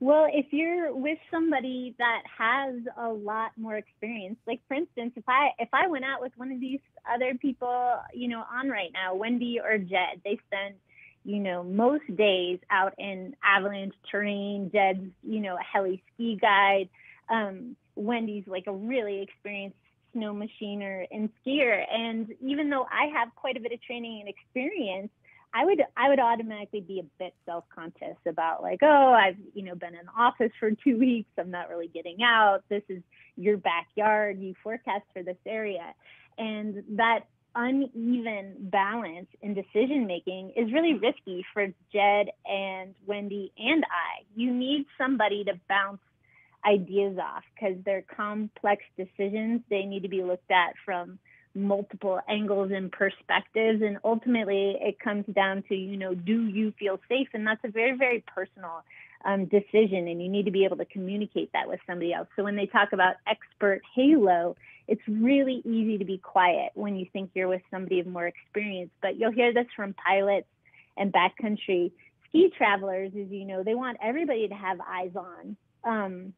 Well, if you're with somebody that has a lot more experience, like for instance, if I if I went out with one of these other people, you know, on right now, Wendy or Jed, they spend, you know, most days out in avalanche terrain. Jed's, you know, a heli ski guide. Um, Wendy's like a really experienced snow machiner and skier. And even though I have quite a bit of training and experience, I would I would automatically be a bit self-conscious about like, oh, I've you know been in the office for two weeks. I'm not really getting out. This is your backyard. You forecast for this area, and that uneven balance in decision making is really risky for Jed and Wendy and I. You need somebody to bounce ideas off because they're complex decisions. They need to be looked at from multiple angles and perspectives and ultimately it comes down to you know do you feel safe? And that's a very very personal um, decision and you need to be able to communicate that with somebody else. So when they talk about expert halo it's really easy to be quiet when you think you're with somebody of more experience. But you'll hear this from pilots and backcountry ski travelers as you know they want everybody to have eyes on um,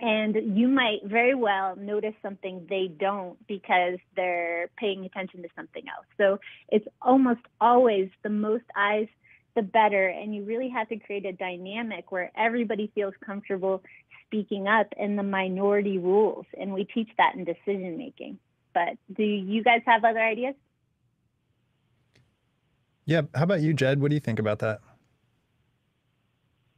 and you might very well notice something they don't because they're paying attention to something else. So it's almost always the most eyes, the better. And you really have to create a dynamic where everybody feels comfortable speaking up and the minority rules. And we teach that in decision making. But do you guys have other ideas? Yeah. How about you, Jed? What do you think about that?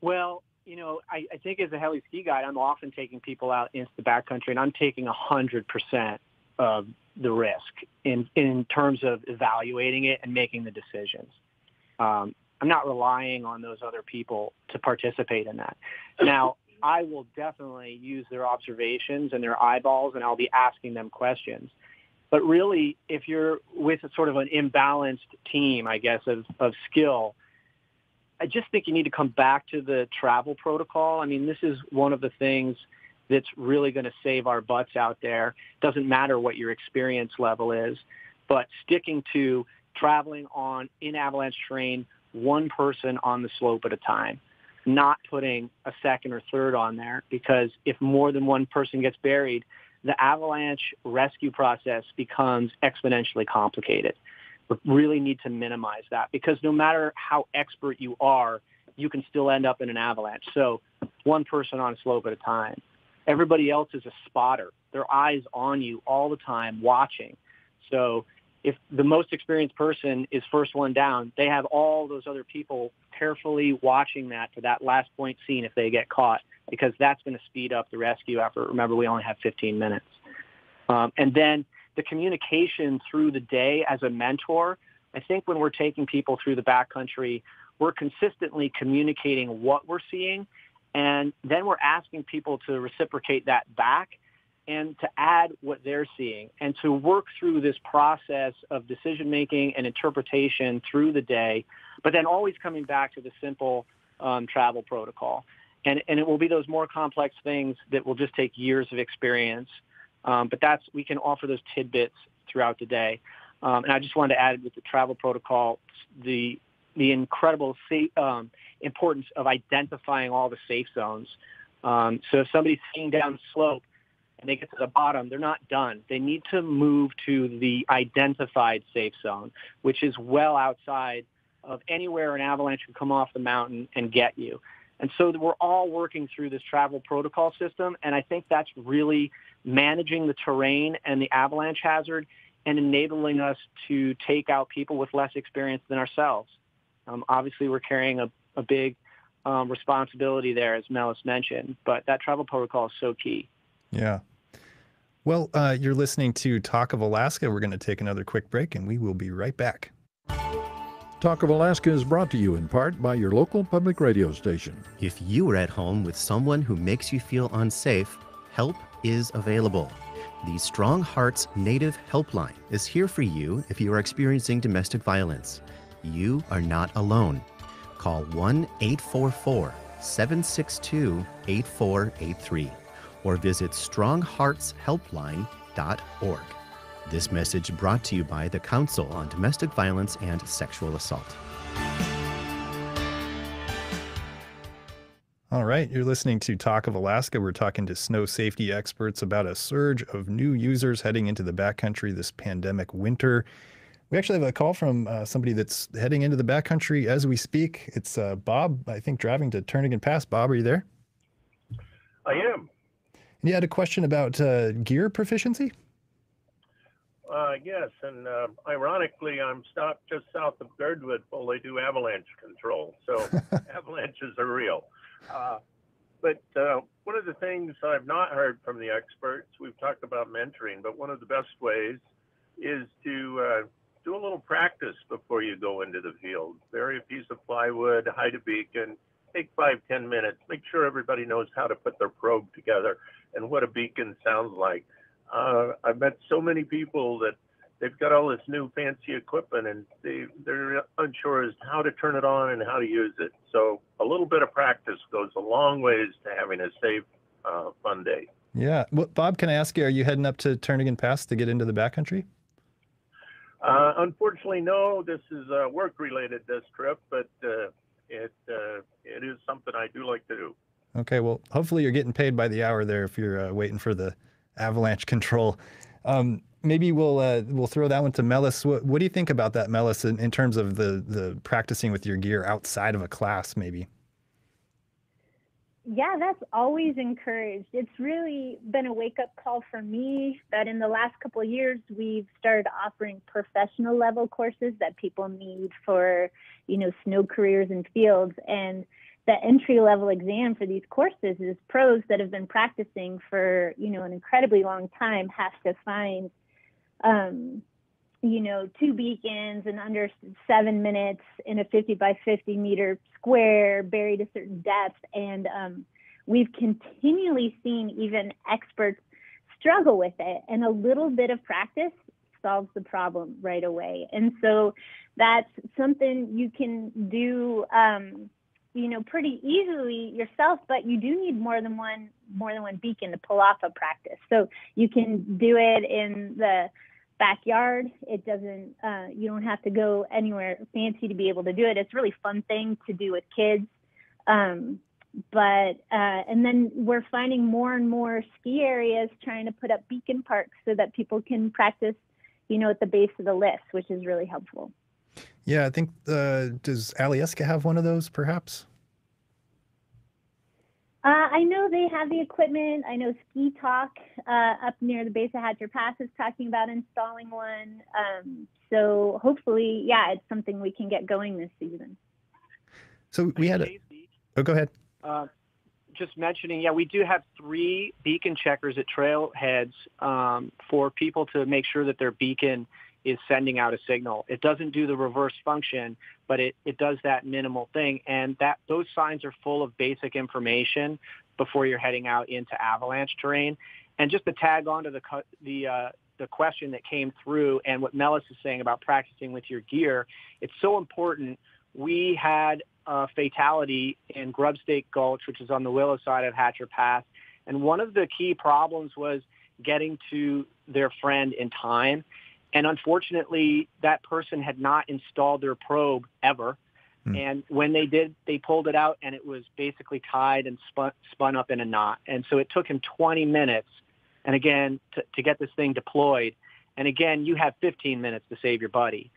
Well, you know, I, I think as a heli ski guide, I'm often taking people out into the backcountry, and I'm taking a hundred percent of the risk in in terms of evaluating it and making the decisions. Um, I'm not relying on those other people to participate in that. Now, I will definitely use their observations and their eyeballs, and I'll be asking them questions. But really, if you're with a sort of an imbalanced team, I guess, of, of skill, I just think you need to come back to the travel protocol. I mean, this is one of the things that's really going to save our butts out there. Doesn't matter what your experience level is, but sticking to traveling on in avalanche terrain, one person on the slope at a time, not putting a second or third on there because if more than one person gets buried, the avalanche rescue process becomes exponentially complicated really need to minimize that because no matter how expert you are, you can still end up in an avalanche. So one person on a slope at a time. Everybody else is a spotter. Their eyes on you all the time watching. So if the most experienced person is first one down, they have all those other people carefully watching that to that last point scene if they get caught, because that's going to speed up the rescue effort. Remember, we only have 15 minutes. Um, and then the communication through the day as a mentor. I think when we're taking people through the backcountry, we're consistently communicating what we're seeing, and then we're asking people to reciprocate that back. and to add what they're seeing and to work through this process of decision making and interpretation through the day, but then always coming back to the simple um, travel protocol. And, and it will be those more complex things that will just take years of experience. Um, but that's we can offer those tidbits throughout the day. Um, and I just wanted to add with the travel protocol the the incredible um, importance of identifying all the safe zones. Um, so if somebody's skiing down slope and they get to the bottom, they're not done. They need to move to the identified safe zone, which is well outside of anywhere an avalanche can come off the mountain and get you. And so we're all working through this travel protocol system, and I think that's really managing the terrain and the avalanche hazard and enabling us to take out people with less experience than ourselves. Um, obviously, we're carrying a, a big um, responsibility there, as Melis mentioned, but that travel protocol is so key. Yeah. Well, uh, you're listening to Talk of Alaska. We're going to take another quick break and we will be right back. Talk of Alaska is brought to you in part by your local public radio station. If you are at home with someone who makes you feel unsafe, help is available. The Strong Hearts Native Helpline is here for you if you are experiencing domestic violence. You are not alone. Call 1 844 762 8483 or visit strongheartshelpline.org. This message brought to you by the Council on Domestic Violence and Sexual Assault. All right, you're listening to Talk of Alaska. We're talking to snow safety experts about a surge of new users heading into the backcountry this pandemic winter. We actually have a call from uh, somebody that's heading into the backcountry as we speak. It's uh, Bob, I think, driving to Turnagain Pass. Bob, are you there? I am. And you had a question about uh, gear proficiency? Uh, yes, and uh, ironically, I'm stopped just south of Girdwood while they do avalanche control. So avalanches are real. Uh, but uh, one of the things I've not heard from the experts, we've talked about mentoring, but one of the best ways is to uh, do a little practice before you go into the field. Bury a piece of plywood, hide a beacon, take five, ten minutes, make sure everybody knows how to put their probe together and what a beacon sounds like. Uh, I've met so many people that they've got all this new fancy equipment and they, they're unsure as to how to turn it on and how to use it. So a little bit of practice goes a long ways to having a safe, uh, fun day. Yeah. Well, Bob, can I ask you, are you heading up to Turnagain Pass to get into the backcountry? Uh, unfortunately, no. This is uh, work related this trip, but uh, it uh, it is something I do like to do. Okay. Well, hopefully you're getting paid by the hour there if you're uh, waiting for the avalanche control. Um, maybe we'll uh, we'll throw that one to Melis. What, what do you think about that, Melis, in, in terms of the the practicing with your gear outside of a class, maybe? Yeah, that's always encouraged. It's really been a wake up call for me that in the last couple years we've started offering professional level courses that people need for, you know, snow careers and fields. And the entry level exam for these courses is pros that have been practicing for, you know, an incredibly long time have to find um, you know, two beacons in under seven minutes in a 50 by 50 meter square buried a certain depth. And um, we've continually seen even experts struggle with it. And a little bit of practice solves the problem right away. And so that's something you can do. Um, you know pretty easily yourself but you do need more than one more than one beacon to pull off a practice so you can do it in the backyard. It doesn't, uh, you don't have to go anywhere fancy to be able to do it. It's really fun thing to do with kids. Um, but, uh, and then we're finding more and more ski areas trying to put up beacon parks so that people can practice, you know, at the base of the list, which is really helpful. Yeah, I think, uh, does Alyeska have one of those perhaps? Uh, I know they have the equipment. I know Skeetawk uh, up near the base of Hatcher Pass is talking about installing one. Um, so hopefully, yeah, it's something we can get going this season. So we had a. Oh, go ahead. Uh, just mentioning, yeah, we do have three beacon checkers at trailheads um, for people to make sure that their beacon is sending out a signal. It doesn't do the reverse function, but it, it does that minimal thing. And that those signs are full of basic information before you're heading out into avalanche terrain. And just to tag on to the the uh, the question that came through and what Melis is saying about practicing with your gear, it's so important. We had a fatality in Grubstake Gulch, which is on the Willow side of Hatcher Pass, and one of the key problems was getting to their friend in time. And unfortunately, that person had not installed their probe ever. Hmm. And when they did, they pulled it out and it was basically tied and spun, spun up in a knot. And so it took him 20 minutes, and again, to, to get this thing deployed. And again, you have 15 minutes to save your buddy.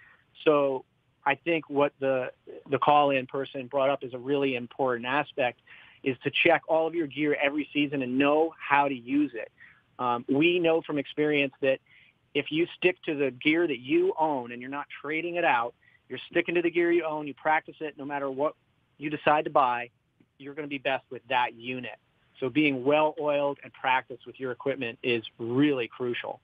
So I think what the the call-in person brought up is a really important aspect, is to check all of your gear every season and know how to use it. Um, we know from experience that if you stick to the gear that you own and you're not trading it out, you're sticking to the gear you own, you practice it no matter what you decide to buy, you're going to be best with that unit. So being well oiled and practiced with your equipment is really crucial.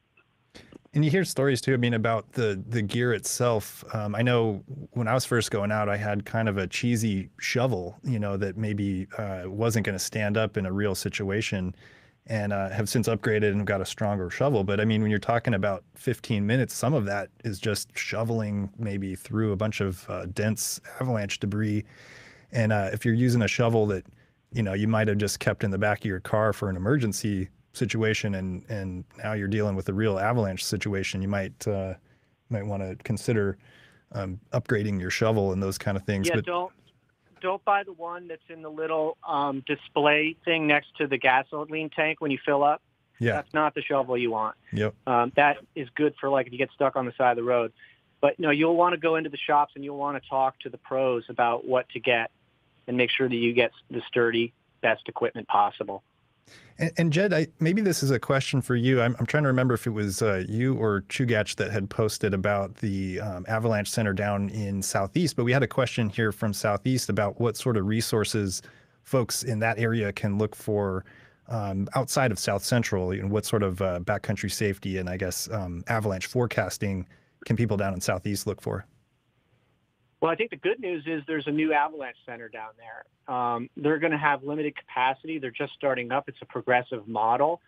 And you hear stories too. I mean, about the the gear itself. Um, I know when I was first going out, I had kind of a cheesy shovel, you know, that maybe uh, wasn't going to stand up in a real situation and uh, have since upgraded and got a stronger shovel. But I mean, when you're talking about 15 minutes, some of that is just shoveling maybe through a bunch of uh, dense avalanche debris. And uh, if you're using a shovel that, you know, you might have just kept in the back of your car for an emergency situation, and and now you're dealing with a real avalanche situation, you might uh, might want to consider um, upgrading your shovel and those kind of things. Yeah, but, don't don't buy the one that's in the little um, display thing next to the gasoline tank when you fill up. Yeah. That's not the shovel you want. Yep. Um, that is good for like if you get stuck on the side of the road. But no, you'll want to go into the shops and you'll want to talk to the pros about what to get and make sure that you get the sturdy, best equipment possible. And, and Jed, I, maybe this is a question for you. I'm, I'm trying to remember if it was uh, you or Chugach that had posted about the um, Avalanche Center down in Southeast, but we had a question here from Southeast about what sort of resources folks in that area can look for um, outside of South Central. Know, what sort of uh, backcountry safety and I guess um, avalanche forecasting can people down in Southeast look for? Well, I think the good news is there's a new avalanche center down there. Um, they're going to have limited capacity. They're just starting up. It's a progressive model,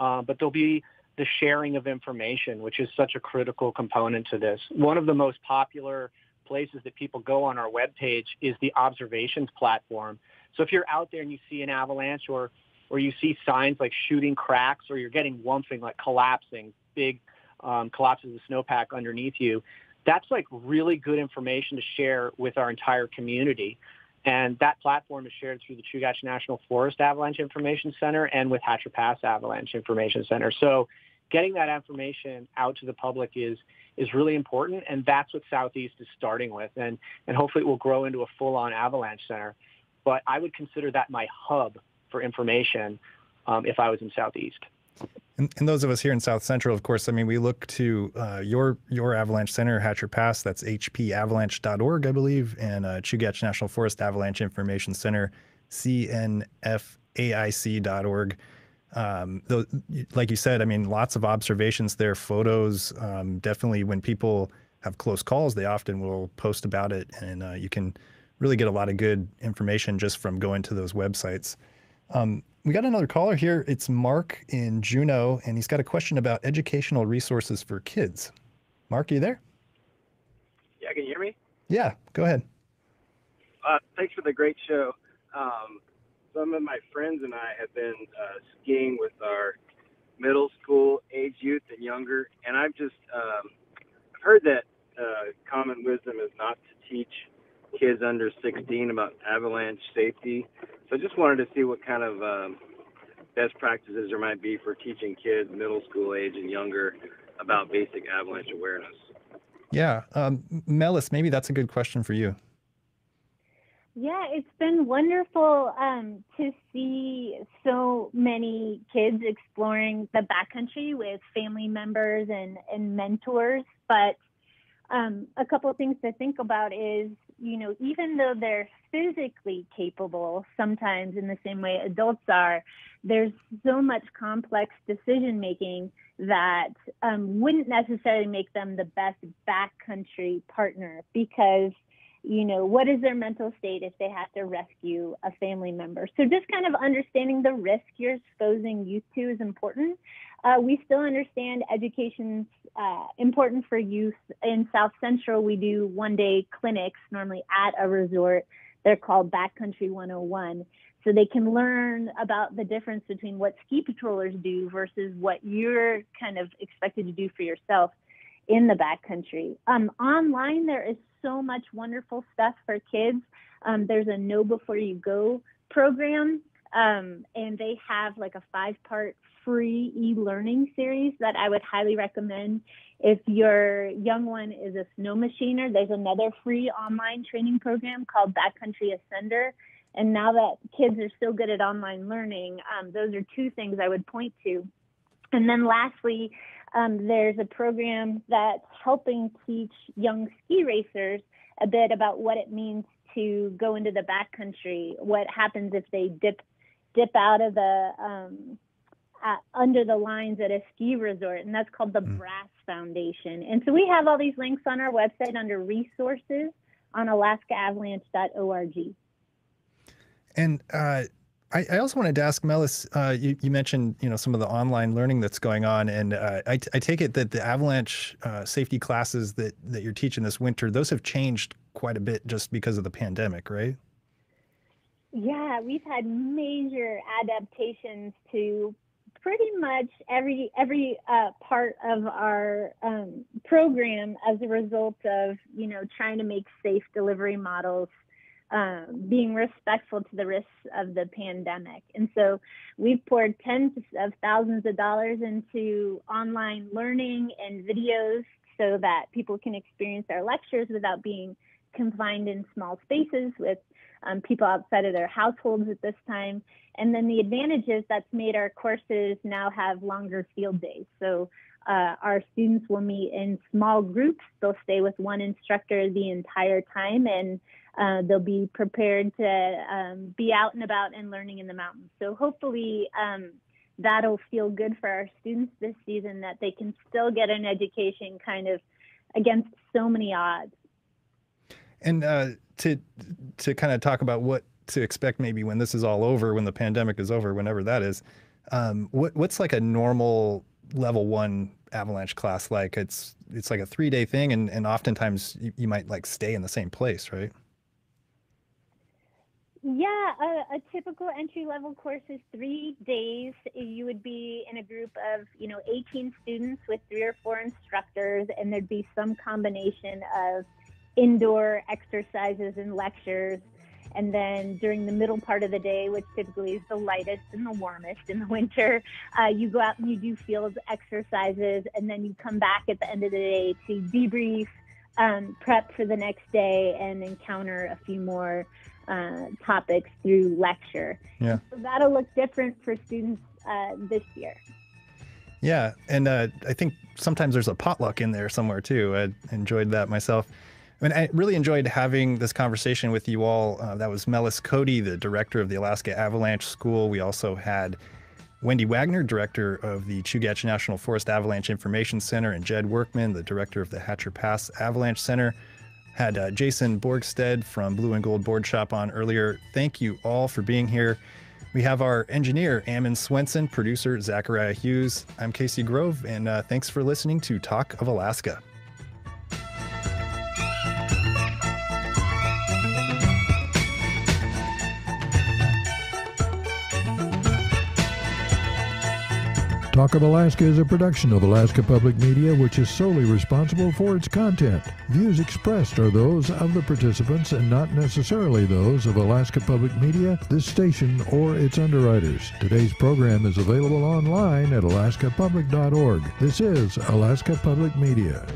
uh, but there'll be the sharing of information, which is such a critical component to this. One of the most popular places that people go on our webpage is the observations platform. So if you're out there and you see an avalanche or or you see signs like shooting cracks or you're getting wumping like collapsing, big um, collapses of snowpack underneath you, that's like really good information to share with our entire community. And that platform is shared through the Chugach National Forest Avalanche Information Center and with Hatcher Pass Avalanche Information Center. So getting that information out to the public is is really important, and that's what Southeast is starting with, and and hopefully it will grow into a full-on avalanche center. But I would consider that my hub for information um, if I was in Southeast. And, and, those of us here in South Central, of course, I mean, we look to uh, your your Avalanche Center, Hatcher Pass. That's hpavalanche.org, I believe, and uh, Chugach National Forest Avalanche Information Center, cnfaic.org. Um, though, like you said, I mean, lots of observations there, photos. Um, definitely, when people have close calls, they often will post about it, and uh, you can really get a lot of good information just from going to those websites. Um, we got another caller here. It's Mark in Juneau, and he's got a question about educational resources for kids. Mark, are you there? Yeah, can you hear me? Yeah, go ahead. Uh, thanks for the great show. Um, some of my friends and I have been uh, skiing with our middle school age youth and younger, and I've just um, heard that uh, common wisdom is not to teach kids under 16 about avalanche safety. So I just wanted to see what kind of um, best practices there might be for teaching kids middle school age and younger about basic avalanche awareness. Yeah. Um, Melis, maybe that's a good question for you. Yeah, it's been wonderful um, to see so many kids exploring the backcountry with family members and, and mentors. But um, a couple of things to think about is, you know, even though they're physically capable, sometimes in the same way adults are, there's so much complex decision making that um, wouldn't necessarily make them the best backcountry partner because you know, what is their mental state if they have to rescue a family member? So just kind of understanding the risk you're exposing youth to is important. Uh, we still understand education's uh, important for youth. In South Central, we do one day clinics, normally at a resort. They're called Backcountry 101. So they can learn about the difference between what ski patrollers do versus what you're kind of expected to do for yourself in the backcountry. Um, online, there is so much wonderful stuff for kids. Um, there's a Know Before You Go program, um, and they have like a five part free e learning series that I would highly recommend. If your young one is a snow machiner, there's another free online training program called Backcountry Ascender. And now that kids are so good at online learning, um, those are two things I would point to. And then lastly, um, there's a program that's helping teach young ski racers a bit about what it means to go into the backcountry, what happens if they dip dip out of the um, uh, under the lines at a ski resort, and that's called the mm. Brass Foundation. And so we have all these links on our website under resources on alaskaavalanche.org. And uh, I, I, also wanted to ask Melis. Uh, you, you, mentioned you know some of the online learning that's going on, and uh, I, I, take it that the avalanche uh, safety classes that that you're teaching this winter, those have changed quite a bit just because of the pandemic, right? Yeah, we've had major adaptations to pretty much every every uh, part of our um, program as a result of you know trying to make safe delivery models um, being respectful to the risks of the pandemic. And so we've poured tens of thousands of dollars into online learning and videos so that people can experience our lectures without being confined in small spaces with um, people outside of their households at this time. And then the advantage is that's made our courses now have longer field days. So uh, our students will meet in small groups. They'll stay with one instructor the entire time and uh, they'll be prepared to um, be out and about and learning in the mountains. So hopefully um, that'll feel good for our students this season that they can still get an education kind of against so many odds. And uh, to to kind of talk about what to expect maybe when this is all over, when the pandemic is over, whenever that is, um, what what's like a normal level one avalanche class like? It's it's like a three day thing, and and oftentimes you, you might like stay in the same place, right? Yeah, a, a, typical entry level course is three days. You would be in a group of, you know, 18 students with three or four instructors, and there'd be some combination of indoor exercises and lectures. And then during the middle part of the day, which typically is the lightest and the warmest in the winter, uh, you go out and you do field exercises, and then you come back at the end of the day to debrief, um, prep for the next day, and encounter a few more uh, topics through lecture. Yeah. So that'll look different for students uh, this year. Yeah, and uh, I think sometimes there's a potluck in there somewhere too. I enjoyed that myself. I mean, I really enjoyed having this conversation with you all. Uh, that was Melis Coady, the director of the Alaska Avalanche School. We also had Wendy Wagner, director of the Chugach National Forest Avalanche Information Center, and Jed Workman, the director of the Hatcher Pass Avalanche Center. Had uh, Jason Borgstede from Blue and Gold Board Shop on earlier. Thank you all for being here. We have our engineer, Ammon Swenson, producer, Zachariah Hughes. I'm Casey Grove, and uh, thanks for listening to Talk of Alaska. Talk of Alaska is a production of Alaska Public Media, which is solely responsible for its content. Views expressed are those of the participants and not necessarily those of Alaska Public Media, this station, or its underwriters. Today's program is available online at alaskapublic.org. This is Alaska Public Media.